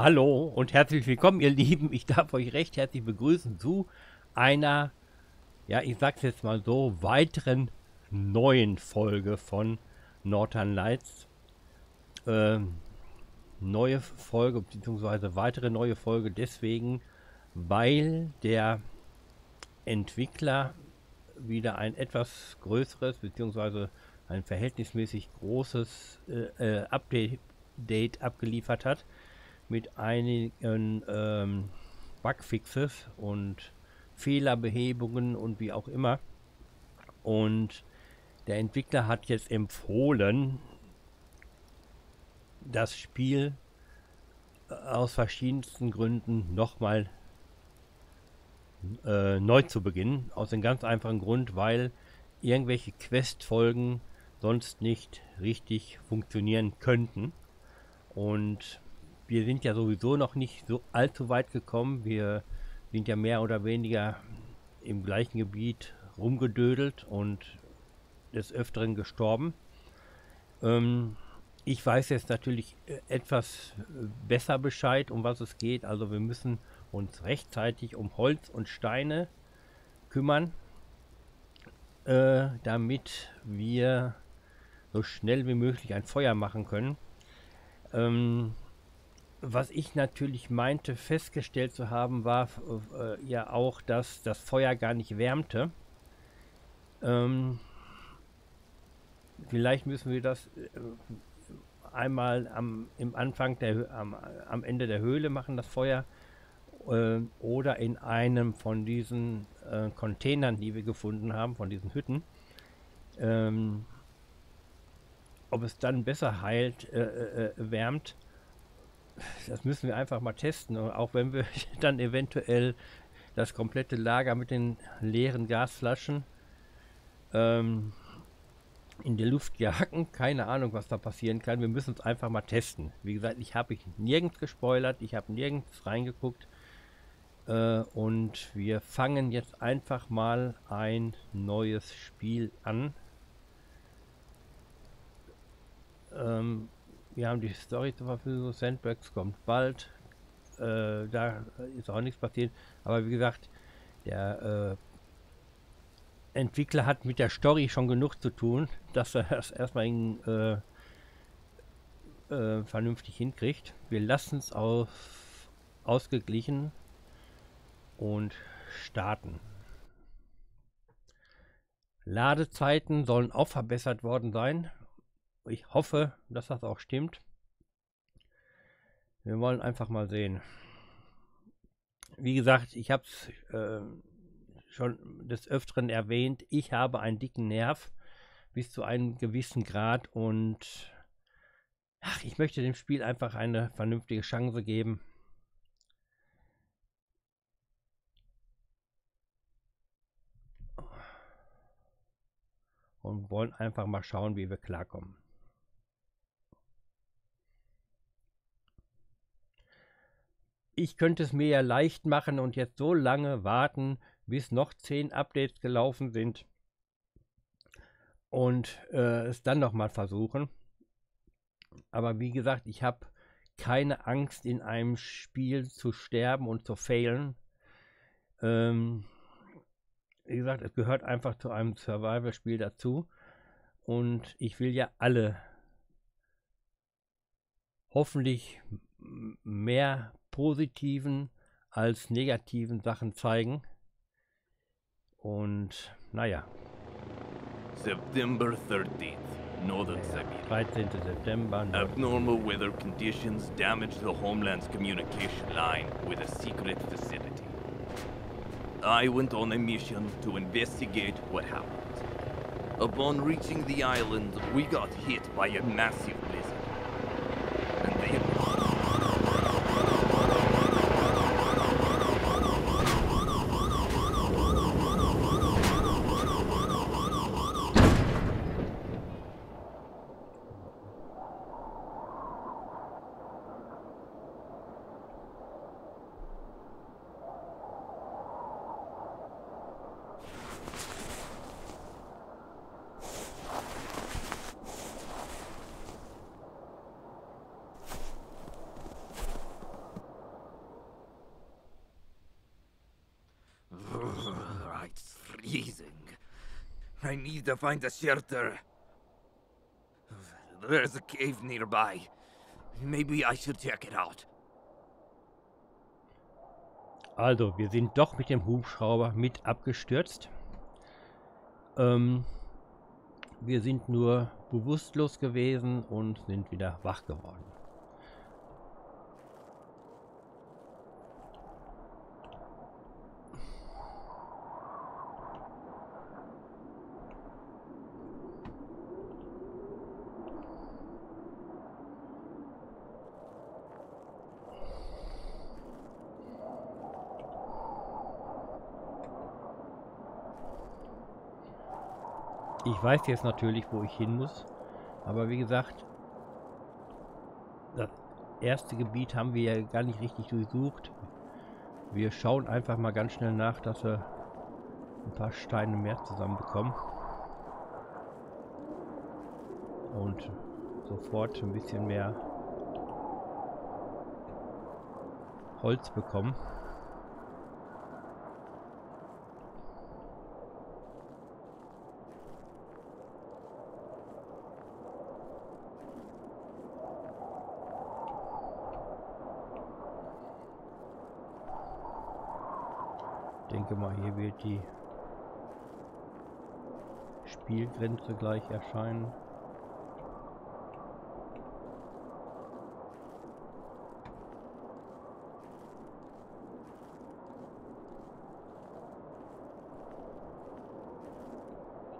Hallo und herzlich willkommen, ihr Lieben. Ich darf euch recht herzlich begrüßen zu einer, ja, ich sag's jetzt mal so, weiteren neuen Folge von Northern Lights. Ähm, neue Folge, beziehungsweise weitere neue Folge deswegen, weil der Entwickler wieder ein etwas größeres, beziehungsweise ein verhältnismäßig großes äh, äh, Update abgeliefert hat mit einigen ähm, Bugfixes und Fehlerbehebungen und wie auch immer. Und der Entwickler hat jetzt empfohlen, das Spiel äh, aus verschiedensten Gründen nochmal äh, neu zu beginnen. Aus dem ganz einfachen Grund, weil irgendwelche Questfolgen sonst nicht richtig funktionieren könnten. Und wir sind ja sowieso noch nicht so allzu weit gekommen. Wir sind ja mehr oder weniger im gleichen Gebiet rumgedödelt und des Öfteren gestorben. Ähm, ich weiß jetzt natürlich äh, etwas äh, besser Bescheid, um was es geht. Also wir müssen uns rechtzeitig um Holz und Steine kümmern, äh, damit wir so schnell wie möglich ein Feuer machen können. Ähm, was ich natürlich meinte, festgestellt zu haben, war äh, ja auch, dass das Feuer gar nicht wärmte. Ähm, vielleicht müssen wir das äh, einmal am, im Anfang der, am, am Ende der Höhle machen, das Feuer. Äh, oder in einem von diesen äh, Containern, die wir gefunden haben, von diesen Hütten. Ähm, ob es dann besser heilt, äh, äh, wärmt das müssen wir einfach mal testen. auch wenn wir dann eventuell das komplette Lager mit den leeren Gasflaschen ähm, in die Luft jagen. Keine Ahnung, was da passieren kann. Wir müssen es einfach mal testen. Wie gesagt, ich habe nirgends gespoilert, ich habe nirgends reingeguckt. Äh, und wir fangen jetzt einfach mal ein neues Spiel an. Ähm, wir haben die Story zur Verfügung, Sandbox kommt bald. Äh, da ist auch nichts passiert. Aber wie gesagt, der äh, Entwickler hat mit der Story schon genug zu tun, dass er das erstmal in, äh, äh, vernünftig hinkriegt. Wir lassen es auf ausgeglichen und starten. Ladezeiten sollen auch verbessert worden sein. Ich hoffe, dass das auch stimmt. Wir wollen einfach mal sehen. Wie gesagt, ich habe es äh, schon des Öfteren erwähnt. Ich habe einen dicken Nerv bis zu einem gewissen Grad und ach, ich möchte dem Spiel einfach eine vernünftige Chance geben. Und wollen einfach mal schauen, wie wir klarkommen. Ich könnte es mir ja leicht machen und jetzt so lange warten, bis noch zehn Updates gelaufen sind und äh, es dann nochmal versuchen. Aber wie gesagt, ich habe keine Angst, in einem Spiel zu sterben und zu failen. Ähm, wie gesagt, es gehört einfach zu einem Survival-Spiel dazu. Und ich will ja alle hoffentlich mehr positiven als negativen Sachen zeigen. Und naja. September 13th, Northern Siberia. 13. September. Abnormal weather conditions damaged the homeland's communication line with a secret facility. I went on a mission to investigate what happened. Upon reaching the island, we got hit by a massive blizzard. Need to find a shelter. There's a cave nearby. Maybe I should check it out. Also, wir sind doch mit dem Hubschrauber mit abgestürzt. Ähm, wir sind nur bewusstlos gewesen und sind wieder wach geworden. Ich weiß jetzt natürlich, wo ich hin muss. Aber wie gesagt, das erste Gebiet haben wir ja gar nicht richtig durchsucht. Wir schauen einfach mal ganz schnell nach, dass wir ein paar Steine mehr zusammenbekommen. Und sofort ein bisschen mehr Holz bekommen. Denke mal, hier wird die Spielgrenze gleich erscheinen.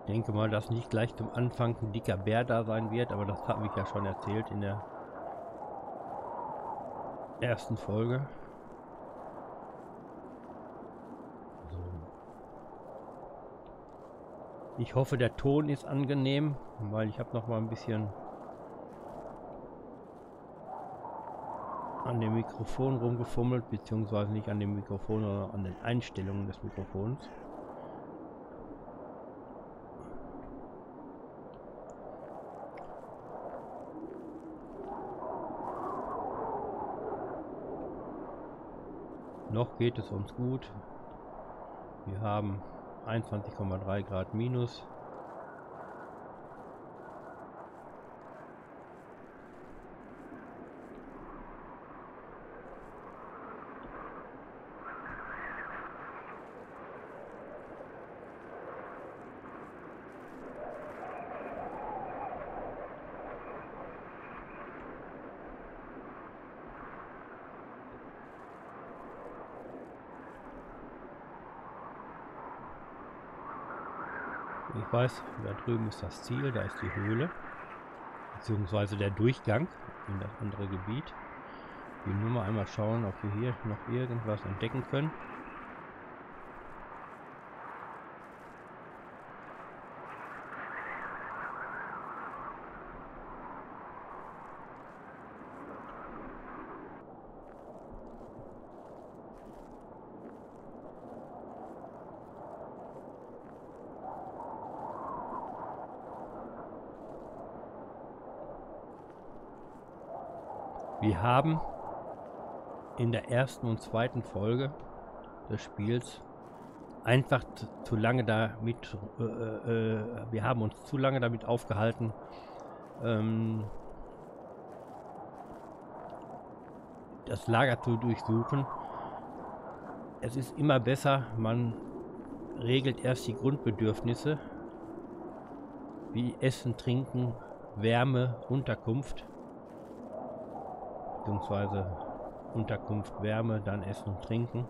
Ich denke mal, dass nicht gleich zum Anfang ein dicker Bär da sein wird, aber das habe ich ja schon erzählt in der ersten Folge. Ich hoffe, der Ton ist angenehm, weil ich habe noch mal ein bisschen an dem Mikrofon rumgefummelt, beziehungsweise nicht an dem Mikrofon, sondern an den Einstellungen des Mikrofons. Noch geht es uns gut. Wir haben 21,3 Grad minus. Ich weiß, da drüben ist das Ziel, da ist die Höhle. Beziehungsweise der Durchgang in das andere Gebiet. Ich will nur mal einmal schauen, ob wir hier noch irgendwas entdecken können. Wir haben in der ersten und zweiten Folge des Spiels einfach zu lange damit, äh, äh, wir haben uns zu lange damit aufgehalten, ähm, das Lager zu durchsuchen. Es ist immer besser, man regelt erst die Grundbedürfnisse, wie Essen, Trinken, Wärme, Unterkunft beziehungsweise Unterkunft, Wärme, dann Essen und Trinken.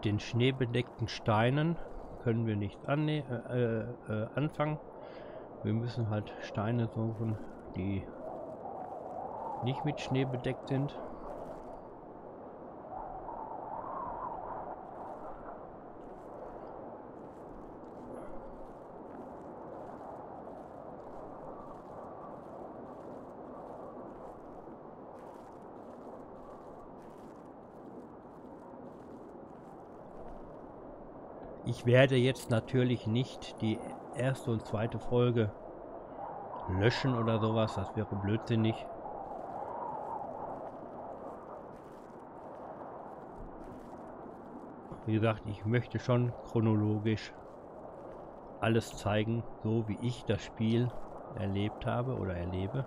Mit den schneebedeckten Steinen können wir nicht äh, äh, äh, anfangen. Wir müssen halt Steine suchen, die nicht mit Schnee bedeckt sind. Ich werde jetzt natürlich nicht die erste und zweite Folge löschen oder sowas. Das wäre blödsinnig. Wie gesagt, ich möchte schon chronologisch alles zeigen, so wie ich das Spiel erlebt habe oder erlebe.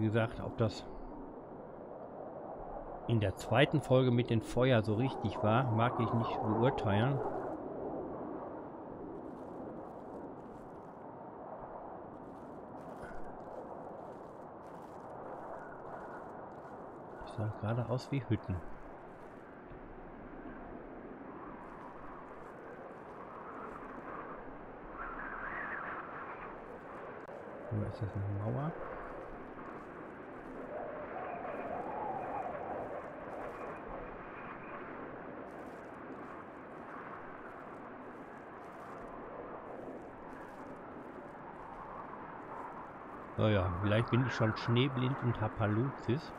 Wie gesagt, ob das in der zweiten Folge mit dem Feuer so richtig war, mag ich nicht beurteilen. Das sah gerade aus wie Hütten. Oder ist das eine Mauer? Naja, vielleicht bin ich schon schneeblind und hab Haluzis.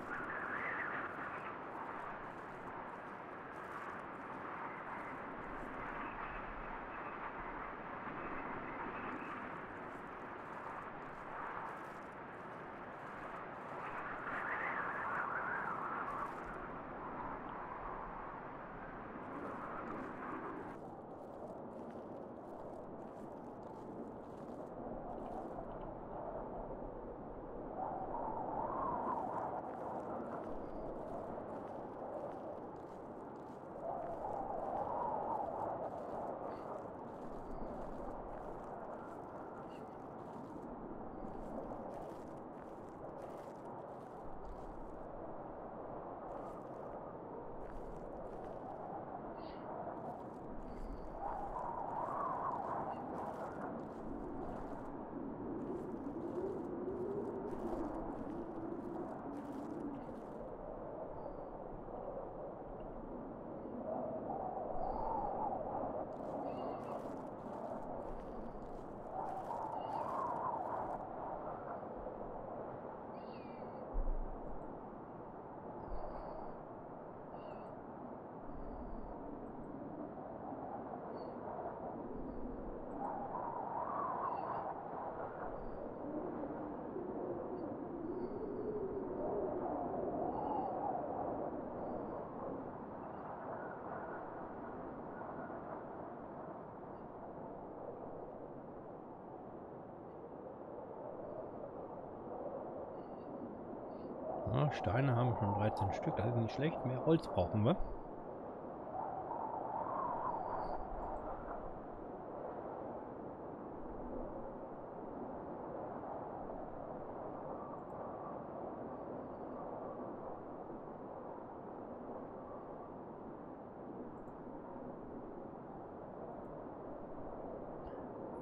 Steine haben wir schon 13 Stück, das ist nicht schlecht. Mehr Holz brauchen wir.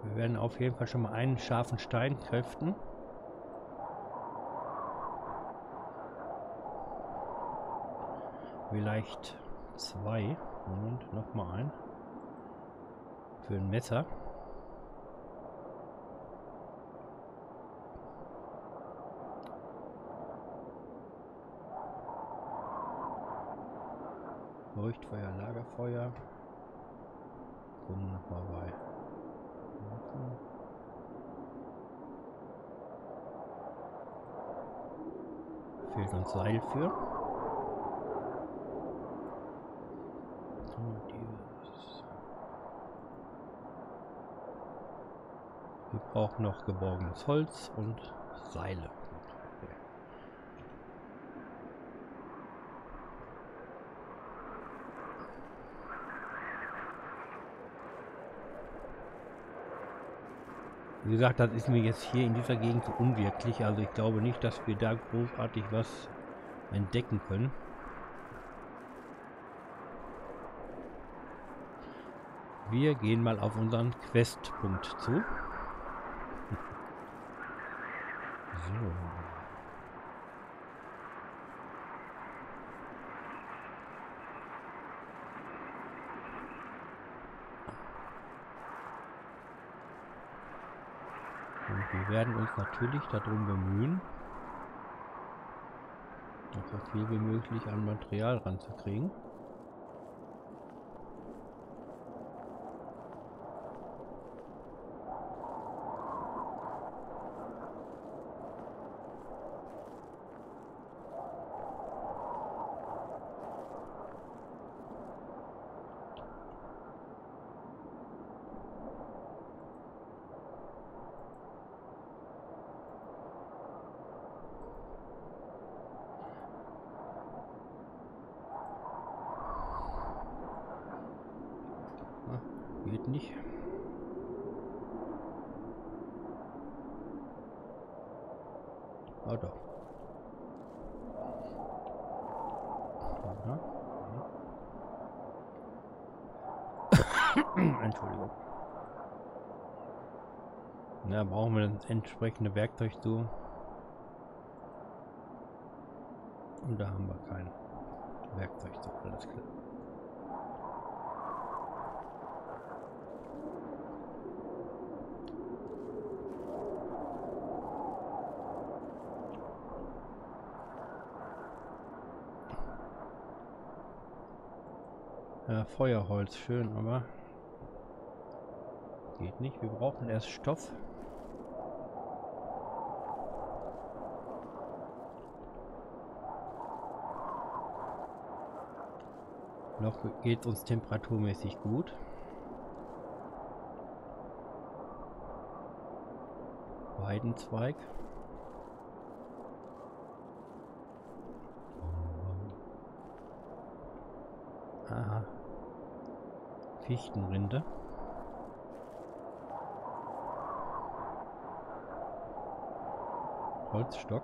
Wir werden auf jeden Fall schon mal einen scharfen Stein kräften. Vielleicht zwei. Moment, noch mal ein. Für ein Messer. Leuchtfeuer, Lagerfeuer. Gucken noch mal bei. Fehlt uns Seil für. Brauchen noch geborgenes Holz und Seile. Wie gesagt, das ist mir jetzt hier in dieser Gegend so unwirklich. Also ich glaube nicht, dass wir da großartig was entdecken können. Wir gehen mal auf unseren Questpunkt zu. So. Und wir werden uns natürlich darum bemühen, so viel wie möglich an Material ranzukriegen. Geht nicht. Oh doch. Aha. Entschuldigung. Na, brauchen wir das entsprechende Werkzeug zu. Und da haben wir kein Werkzeug zu, alles klar. Ja, Feuerholz, schön, aber geht nicht. Wir brauchen erst Stoff. Noch geht uns temperaturmäßig gut. Weidenzweig. Aha. Fichtenrinde. Holzstock.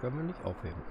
Können wir nicht aufheben.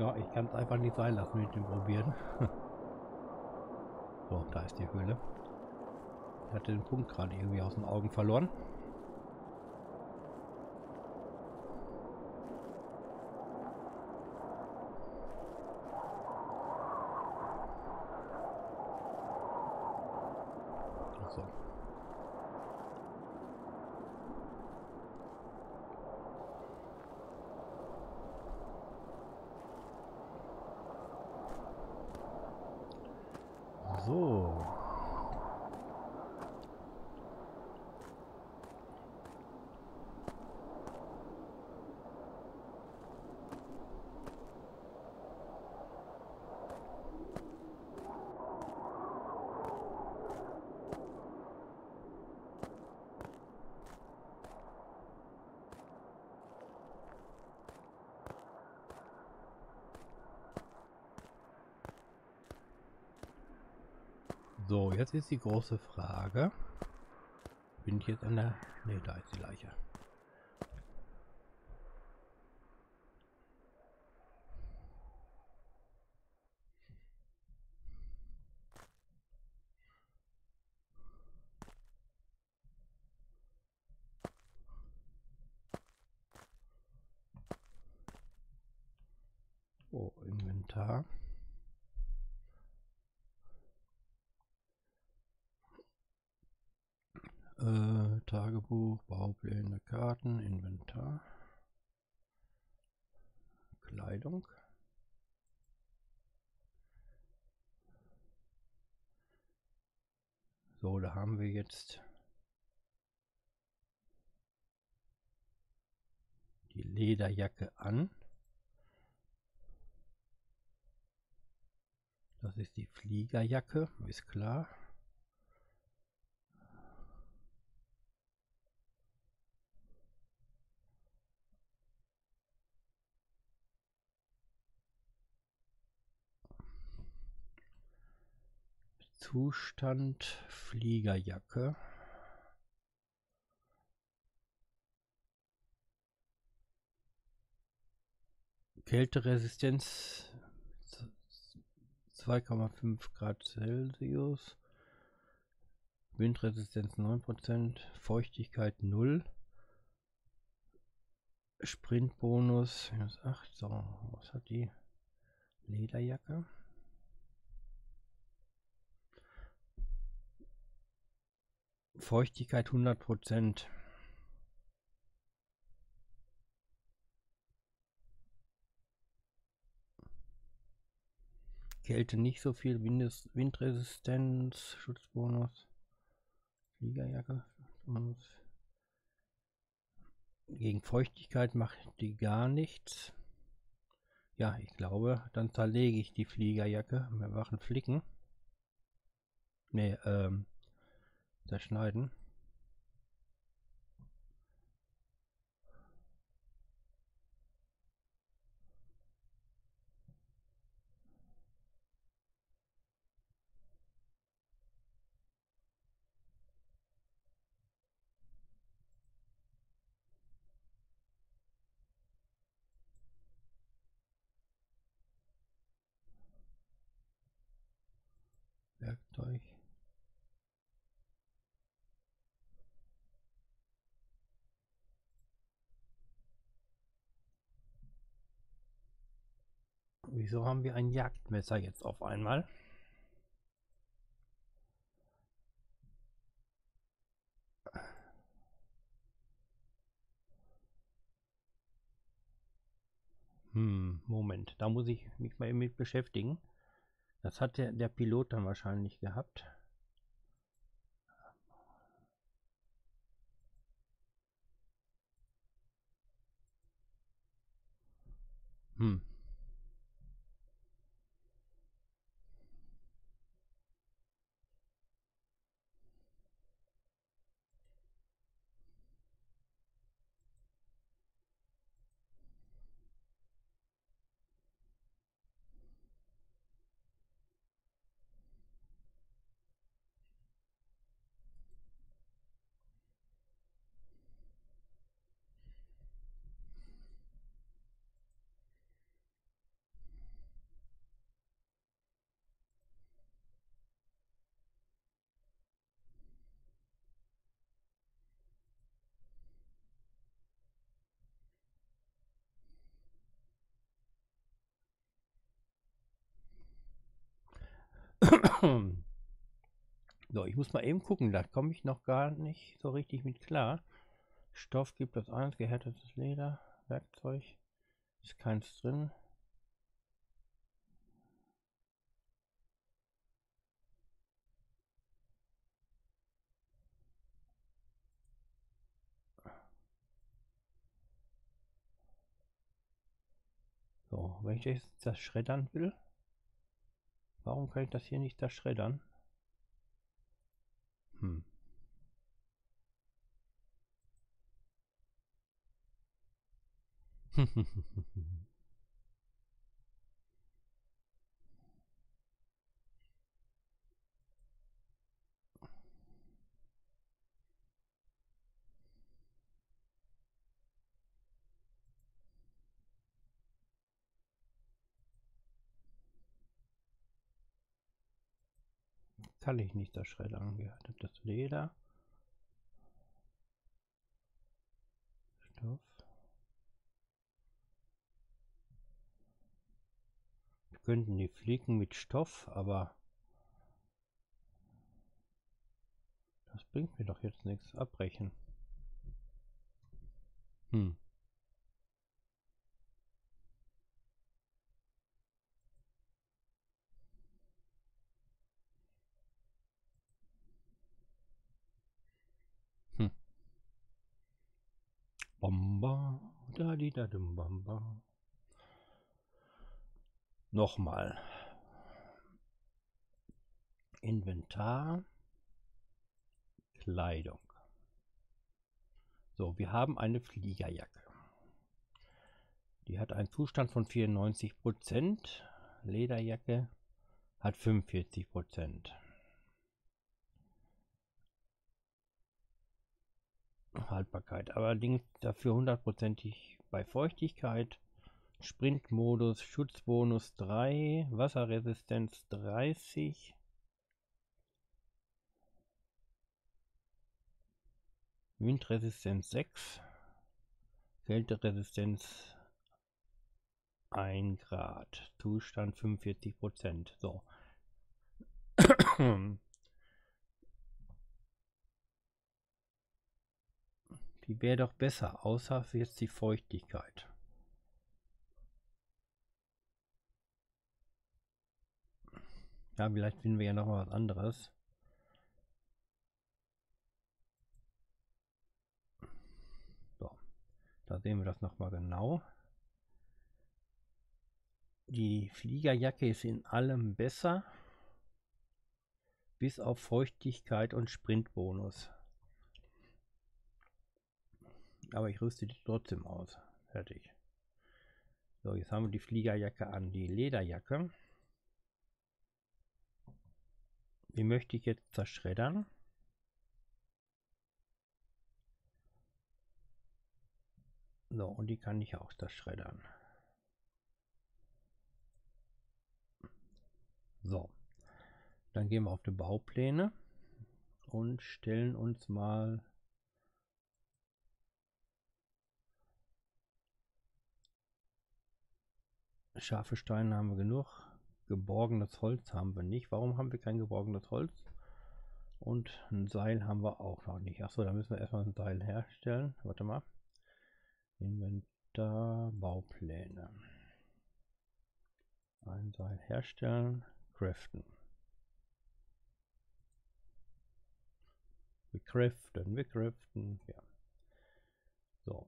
Ja, ich kann es einfach nicht sein lassen mit dem Probieren. so, da ist die Höhle. Ich hatte den Punkt gerade irgendwie aus den Augen verloren. So, jetzt ist die große Frage. Bin ich jetzt an der... Ne, da ist die Leiche. Oh, Inventar. Äh, Tagebuch, Baupläne, Karten, Inventar. Kleidung. So, da haben wir jetzt die Lederjacke an. Das ist die Fliegerjacke, ist klar. Zustand Fliegerjacke. Kälteresistenz 2,5 Grad Celsius. Windresistenz 9%, Feuchtigkeit 0. Sprintbonus minus 8. So, was hat die Lederjacke? Feuchtigkeit 100 Prozent. Kälte nicht so viel, Windes Windresistenz, Schutzbonus, Fliegerjacke. Gegen Feuchtigkeit macht die gar nichts. Ja, ich glaube, dann zerlege ich die Fliegerjacke. Wir machen Flicken. Ne, ähm, zerschneiden. Werkzeug Wieso haben wir ein Jagdmesser jetzt auf einmal? Hm, Moment, da muss ich mich mal mit beschäftigen. Das hat der, der Pilot dann wahrscheinlich gehabt. Hm. so, ich muss mal eben gucken, da komme ich noch gar nicht so richtig mit klar. Stoff gibt es eins, gehärtetes Leder, Werkzeug, ist keins drin. So, wenn ich jetzt das schreddern will, warum kann ich das hier nicht das schreddern? Hm. kann ich nicht das Schreddern gehärtetes Leder. Stoff. Wir könnten die flicken mit Stoff, aber das bringt mir doch jetzt nichts. Abbrechen. Hm. Bamba, da di da dum bamba. Nochmal. Inventar. Kleidung. So, wir haben eine Fliegerjacke. Die hat einen Zustand von 94%. Lederjacke hat 45%. Haltbarkeit. Allerdings dafür hundertprozentig bei Feuchtigkeit. Sprintmodus, Schutzbonus 3, Wasserresistenz 30. Windresistenz 6, Kälteresistenz 1 Grad, Zustand 45 Prozent. So. Die wäre doch besser, außer jetzt die Feuchtigkeit. Ja, vielleicht finden wir ja noch mal was anderes. So, da sehen wir das noch mal genau. Die Fliegerjacke ist in allem besser, bis auf Feuchtigkeit und Sprintbonus. Aber ich rüste die trotzdem aus. Fertig. So, jetzt haben wir die Fliegerjacke an. Die Lederjacke. Die möchte ich jetzt zerschreddern. So, und die kann ich auch zerschreddern. So, dann gehen wir auf die Baupläne und stellen uns mal Scharfe Steine haben wir genug. Geborgenes Holz haben wir nicht. Warum haben wir kein geborgenes Holz? Und ein Seil haben wir auch noch nicht. Achso, da müssen wir erstmal ein Seil herstellen. Warte mal. Inventar, Baupläne. Ein Seil herstellen, craften. Wir craften, wir craften, ja. So,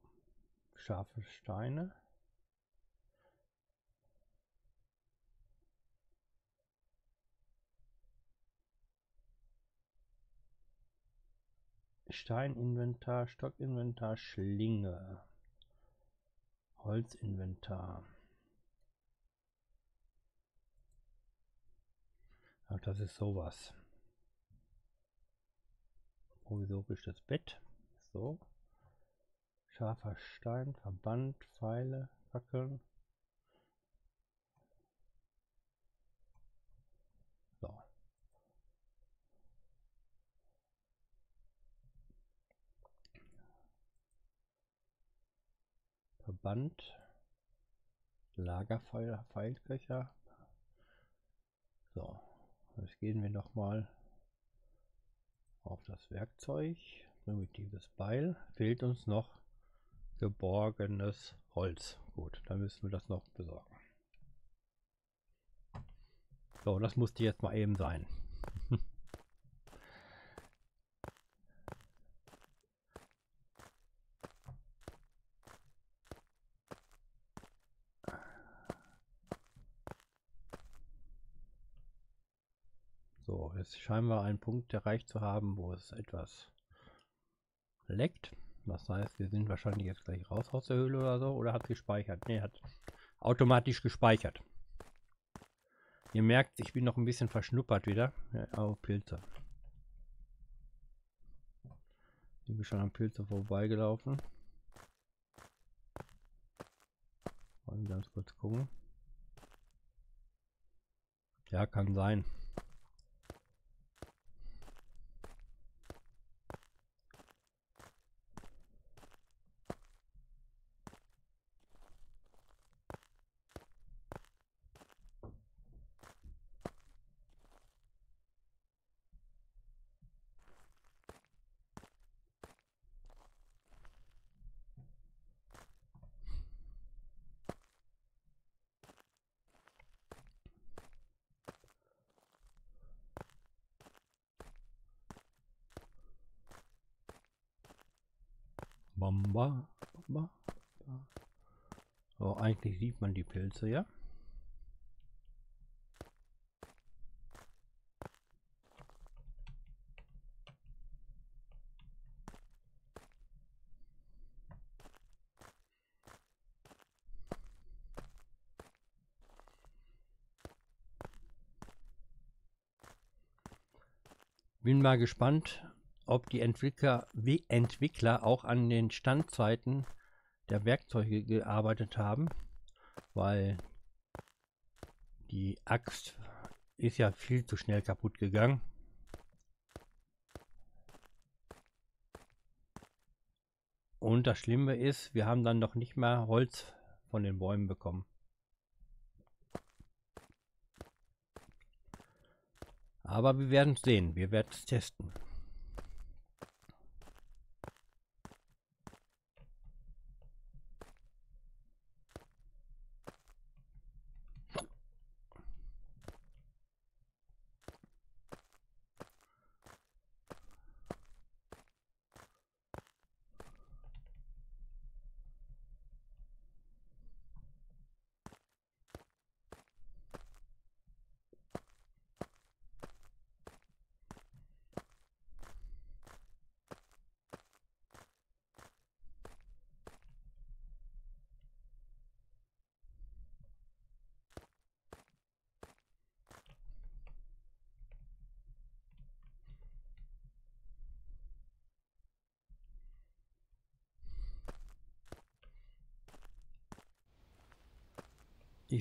scharfe Steine. Steininventar, Stockinventar, Schlinge. Holzinventar. Ach, das ist sowas. Provisorisches Bett. So. Scharfer Stein, Verband, Pfeile, Fackeln. Verband, Lagerfeuer, Pfeilköcher. So, Jetzt gehen wir noch mal auf das Werkzeug. Primitives Beil. Fehlt uns noch geborgenes Holz. Gut, dann müssen wir das noch besorgen. So, das musste jetzt mal eben sein. Scheinen wir einen Punkt erreicht zu haben, wo es etwas leckt. Das heißt, wir sind wahrscheinlich jetzt gleich raus aus der Höhle oder so. Oder hat gespeichert? Ne, hat automatisch gespeichert. Ihr merkt, ich bin noch ein bisschen verschnuppert wieder. Ja, oh, Pilze. Ich bin schon am Pilze vorbeigelaufen. Wollen ganz kurz gucken. Ja, kann sein. Bamba, Bamba. So, eigentlich sieht man die Pilze, ja? Bin mal gespannt, ob die Entwickler, Entwickler auch an den Standzeiten der Werkzeuge gearbeitet haben, weil die Axt ist ja viel zu schnell kaputt gegangen. Und das Schlimme ist, wir haben dann noch nicht mehr Holz von den Bäumen bekommen. Aber wir werden es sehen, wir werden es testen.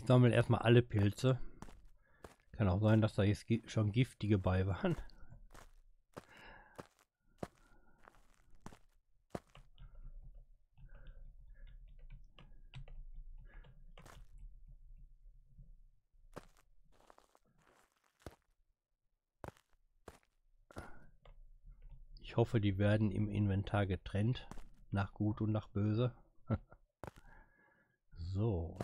Ich sammle erstmal alle Pilze. Kann auch sein, dass da jetzt schon giftige bei waren. Ich hoffe, die werden im Inventar getrennt. Nach gut und nach böse. so.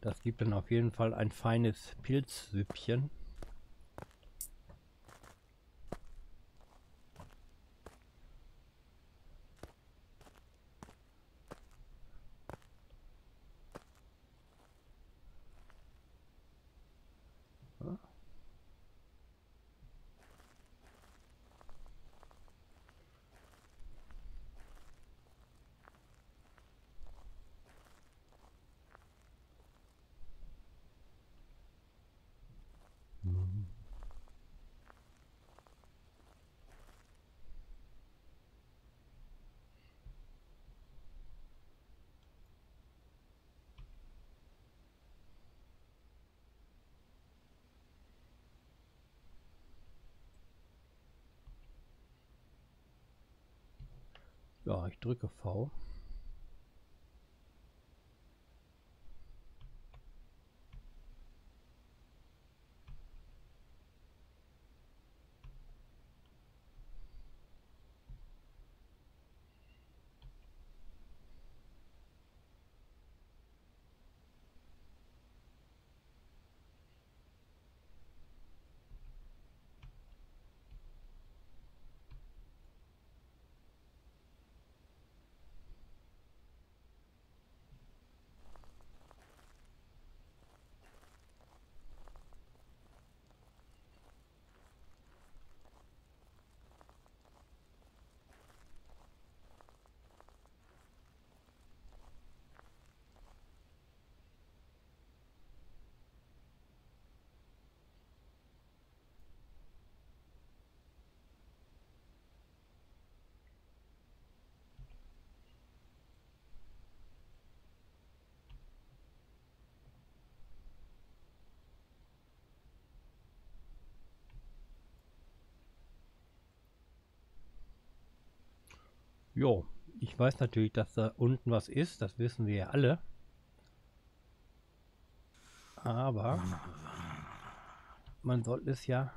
Das gibt dann auf jeden Fall ein feines Pilzsüppchen. Ja, ich drücke V. Jo, ich weiß natürlich, dass da unten was ist, das wissen wir ja alle. Aber man sollte es ja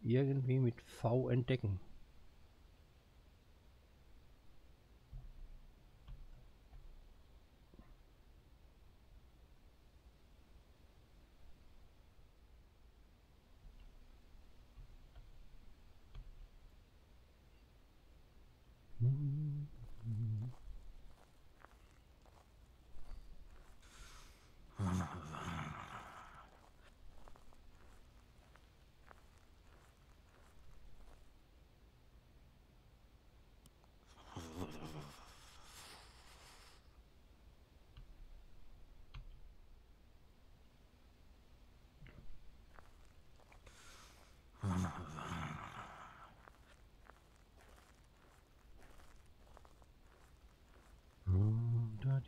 irgendwie mit V entdecken.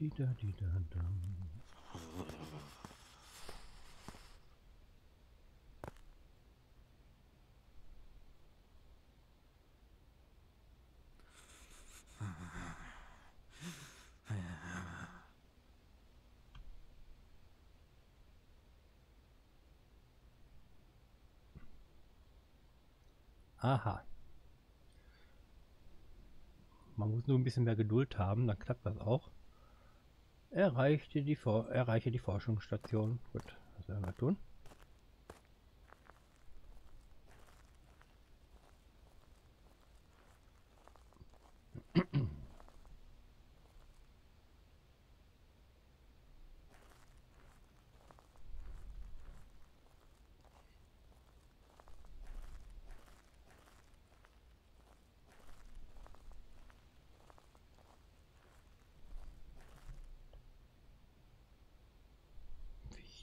Da di da di da da. Aha. Man muss nur ein bisschen mehr Geduld haben, dann klappt das auch. Erreichte die, For erreiche die Forschungsstation. Gut, was werden wir tun?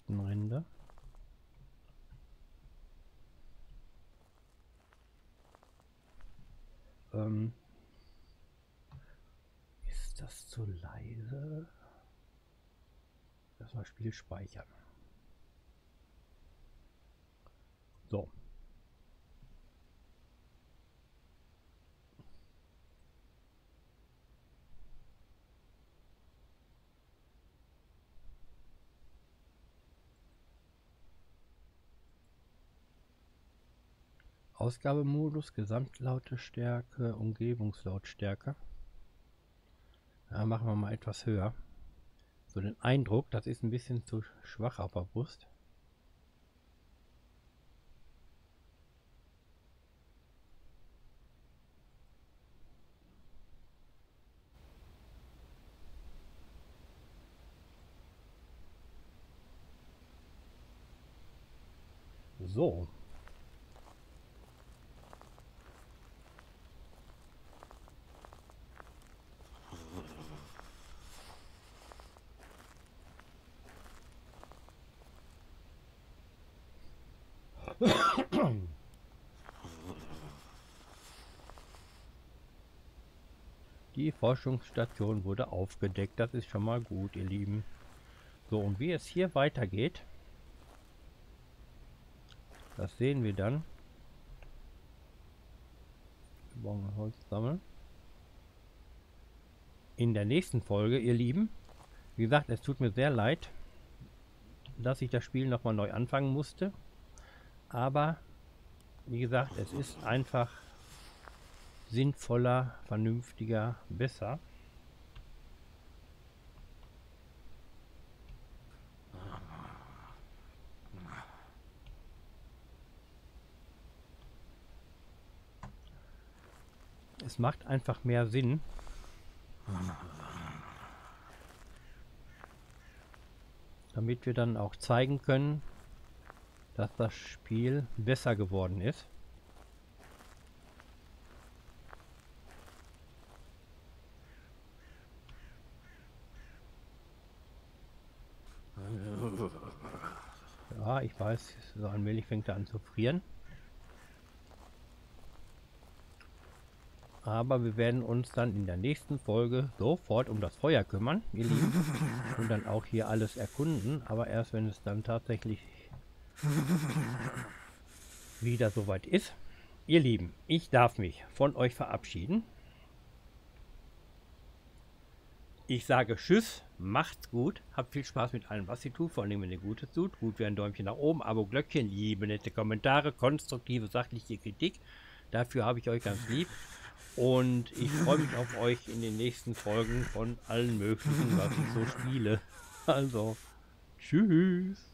Fichtenrinde. Ähm, ist das zu leise? Erstmal Spiel speichern. So. Ausgabemodus, Gesamtlautstärke, Umgebungslautstärke. Ja, machen wir mal etwas höher. So den Eindruck, das ist ein bisschen zu schwach auf der Brust. So. Die Forschungsstation wurde aufgedeckt. Das ist schon mal gut, ihr Lieben. So, und wie es hier weitergeht, das sehen wir dann. Wir brauchen Holz sammeln. in der nächsten Folge, ihr Lieben. Wie gesagt, es tut mir sehr leid, dass ich das Spiel nochmal neu anfangen musste. Aber, wie gesagt, es ist einfach sinnvoller, vernünftiger, besser. Es macht einfach mehr Sinn. Damit wir dann auch zeigen können, dass das Spiel besser geworden ist. Ja, weiß, so allmählich fängt er an zu frieren. Aber wir werden uns dann in der nächsten Folge sofort um das Feuer kümmern, ihr Lieben. Und dann auch hier alles erkunden. Aber erst wenn es dann tatsächlich wieder soweit ist. Ihr Lieben, ich darf mich von euch verabschieden. Ich sage Tschüss, macht's gut, habt viel Spaß mit allem, was ihr tut, vor allem wenn ihr Gutes tut. Gut wäre ein Däumchen nach oben, Abo, Glöckchen, liebe nette Kommentare, konstruktive, sachliche Kritik. Dafür habe ich euch ganz lieb. Und ich freue mich auf euch in den nächsten Folgen von allen möglichen, was ich so spiele. Also, tschüss.